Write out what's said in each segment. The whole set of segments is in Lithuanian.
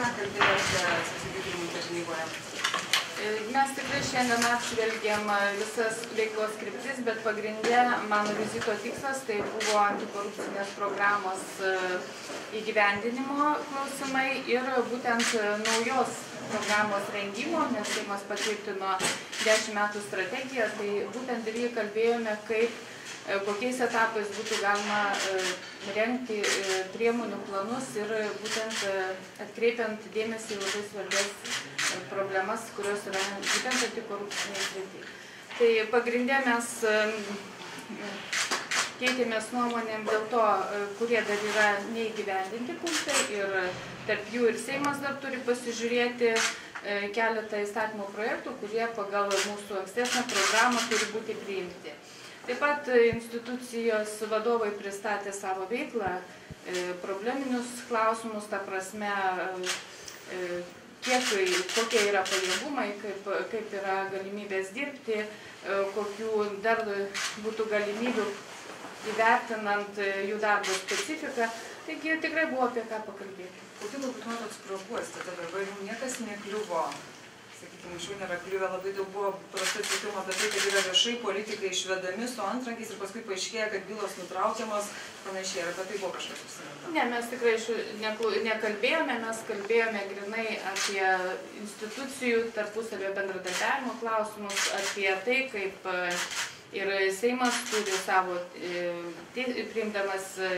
ką kalbėjote susitikimų e, tarnyboje? Mes tikrai šiandien apžvelgėm visas e, veiklos kryptis, bet pagrindė mano vizito tikslas tai buvo antikorupcinės programos įgyvendinimo e, klausimai ir būtent naujos programos rengimo, nes Seimas patvirtino 10 metų strategiją, tai būtent ir jį kalbėjome, kaip kokiais etapais būtų galima e, rengti e, priemonių planus ir būtent atkreipiant dėmesį į labai svarbias problemas, kurios yra būtent antikorupciniai srity. Tai pagrindė mes keitėmės nuomonėm dėl to, kurie dar yra neįgyvendinti punktai ir tarp jų ir Seimas dar turi pasižiūrėti keletą įstatymų projektų, kurie pagal mūsų ankstesnę programą turi būti priimti. Taip pat institucijos vadovai pristatė savo veiklą, e, probleminius klausimus, ta prasme, e, kiek, kokie yra pajėgumai, kaip, kaip yra galimybės dirbti, e, kokių dar būtų galimybių įvertinant jų darbo specifiką. Taigi tikrai buvo apie ką pakalbėti. Galbūt norit atsproguosti, tada dabar jums niekas nekliuvo sakykim, anksčiau nėra kliuvę, labai daug buvo prastai atsitikimo apie tai, kad yra viešai politikai išvedami su antrankiais ir paskui paaiškėja, kad bylos nutraukiamos panašiai. Ar apie tai buvo kažkas užsiminta? Ne, mes tikrai nekalbėjome, mes kalbėjome grinai apie institucijų tarpusavio bendradarbiavimo klausimus, apie tai, kaip e, ir Seimas turi savo e, priimdamas e,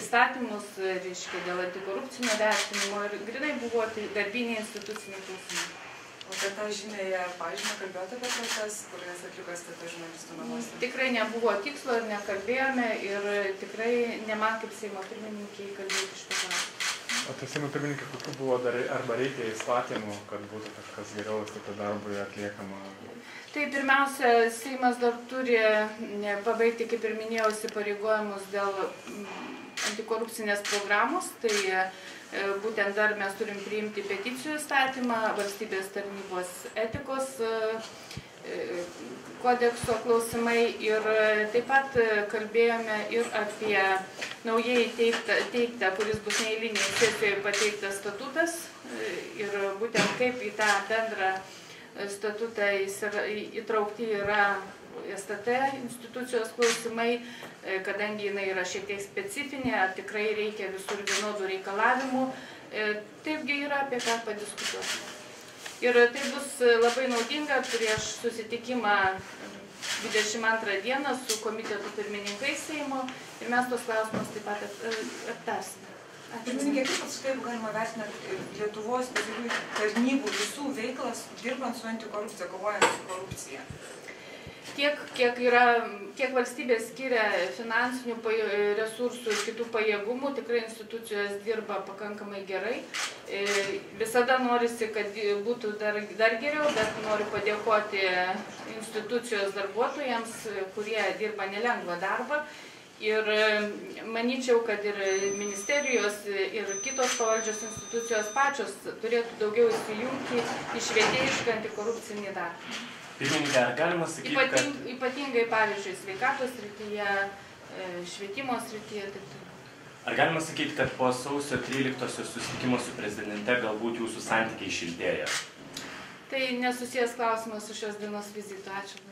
įstatymus, reiškia, dėl antikorupcinio vertinimo ir grinai buvo tai darbiniai instituciniai klausimai. O apie tą žinėje pažymą kalbėjote apie procesas, kurias atliko STT žurnalistų namuose? Tikrai nebuvo tikslo ir nekalbėjome ir tikrai ne man kaip Seimo pirmininkiai kalbėti šitą klausimą. O tai Seimo pirmininkai, kokiu buvo dar arba reikia įstatymų, kad būtų kažkas geriau STT darbui atliekama? Tai pirmiausia, Seimas dar turi pabaigti, kaip ir minėjau, įsipareigojimus dėl antikorupcinės programos. Tai E, būtent dar mes turim priimti peticijų įstatymą, valstybės tarnybos etikos e, e, kodekso klausimai ir taip pat kalbėjome ir apie naujai teiktą, teiktą kuris bus neįliniai sesijoje pateiktas statutas ir būtent kaip į tą bendrą statutą įtraukti yra STT institucijos klausimai, e, kadangi jinai yra šiek tiek specifinė, tikrai reikia visur vienodų reikalavimų, e, taipgi yra apie ką padiskutuoti. Ir tai bus labai naudinga prieš susitikimą 22 dieną su komitetų pirmininkais Seimo ir mes tos klausimus taip pat aptarsime. Pirmininkė, kaip apskritai galima vertinti Lietuvos tarnybų visų veiklas, dirbant su antikorupcija, kovojant su korupcija? Tiek, kiek, yra, kiek valstybė skiria finansinių resursų ir kitų pajėgumų, tikrai institucijos dirba pakankamai gerai. E, visada norisi, kad būtų dar, dar geriau, bet noriu padėkoti institucijos darbuotojams, kurie dirba nelengvą darbą. Ir manyčiau, kad ir ministerijos, ir kitos pavaldžios institucijos pačios turėtų daugiau įsijungti į švietėjišką antikorupcinį darbą. Pirmininkė, ar galima sakyti, Ypating, kad... Ypatingai, pavyzdžiui, sveikatos srityje, e, švietimo srityje, taip toliau. Ar galima sakyti, kad po sausio 13-osios susitikimo su prezidente galbūt jūsų santykiai šiltėja? Tai nesusijęs klausimas su šios dienos vizitu. Ačiū.